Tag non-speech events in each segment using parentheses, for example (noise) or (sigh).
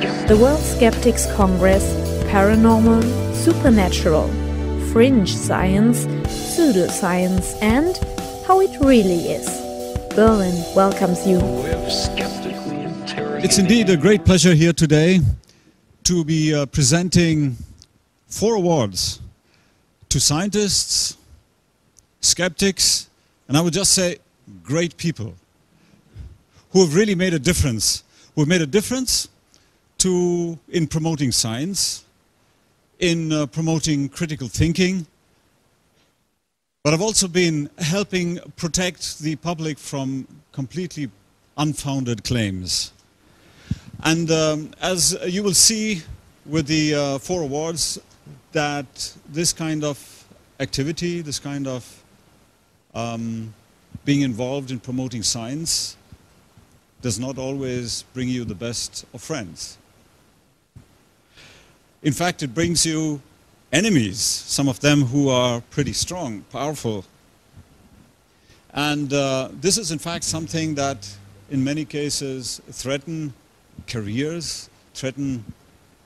The World Skeptics Congress, Paranormal, Supernatural, Fringe Science, Pseudoscience, and How It Really Is. Berlin welcomes you. It's indeed a great pleasure here today to be uh, presenting four awards to scientists, skeptics, and I would just say great people who have really made a difference, who have made a difference to, in promoting science, in uh, promoting critical thinking, but I've also been helping protect the public from completely unfounded claims. And um, as you will see with the uh, four awards, that this kind of activity, this kind of um, being involved in promoting science does not always bring you the best of friends. In fact, it brings you enemies, some of them who are pretty strong, powerful. And uh, this is in fact something that in many cases threaten careers, threaten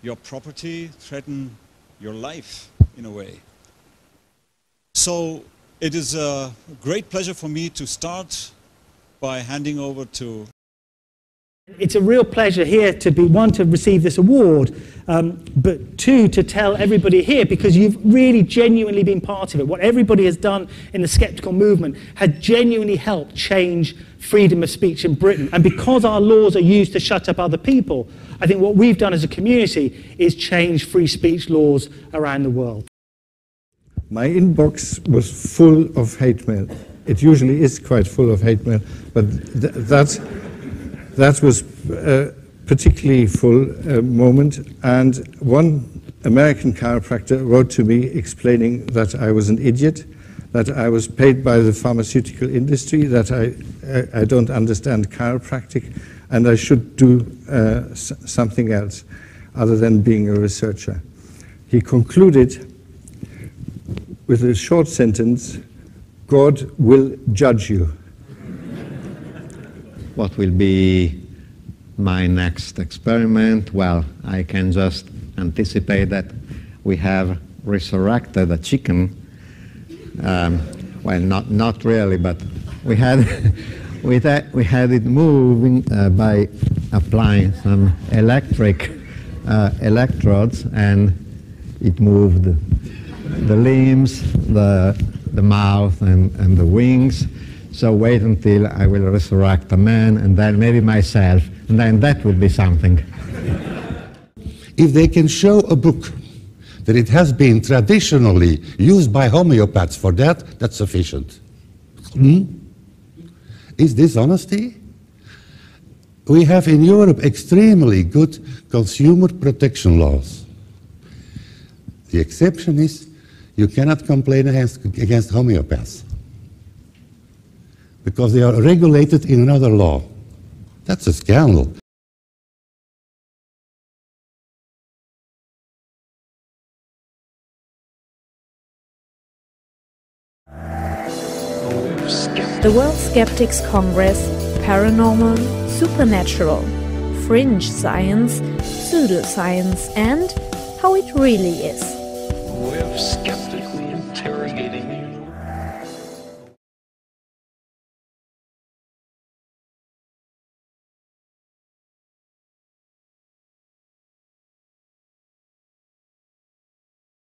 your property, threaten your life in a way. So it is a great pleasure for me to start by handing over to it's a real pleasure here to be one to receive this award, um, but two to tell everybody here because you've really genuinely been part of it. What everybody has done in the skeptical movement has genuinely helped change freedom of speech in Britain. And because our laws are used to shut up other people, I think what we've done as a community is change free speech laws around the world. My inbox was full of hate mail. It usually is quite full of hate mail, but th that's that was a particularly full uh, moment. And one American chiropractor wrote to me explaining that I was an idiot, that I was paid by the pharmaceutical industry, that I, I, I don't understand chiropractic, and I should do uh, something else other than being a researcher. He concluded with a short sentence God will judge you what will be my next experiment? Well, I can just anticipate that we have resurrected a chicken. Um, well, not, not really, but we had, (laughs) we, had, we had it moving uh, by applying some electric uh, electrodes and it moved the limbs, the, the mouth, and, and the wings. So wait until I will resurrect a man and then maybe myself, and then that would be something. If they can show a book that it has been traditionally used by homeopaths for that, that's sufficient. Hmm? Is this honesty? We have in Europe extremely good consumer protection laws. The exception is you cannot complain against, against homeopaths because they are regulated in another law. That's a scandal. The World Skeptics Congress, Paranormal, Supernatural, Fringe Science, Pseudoscience, and How It Really Is.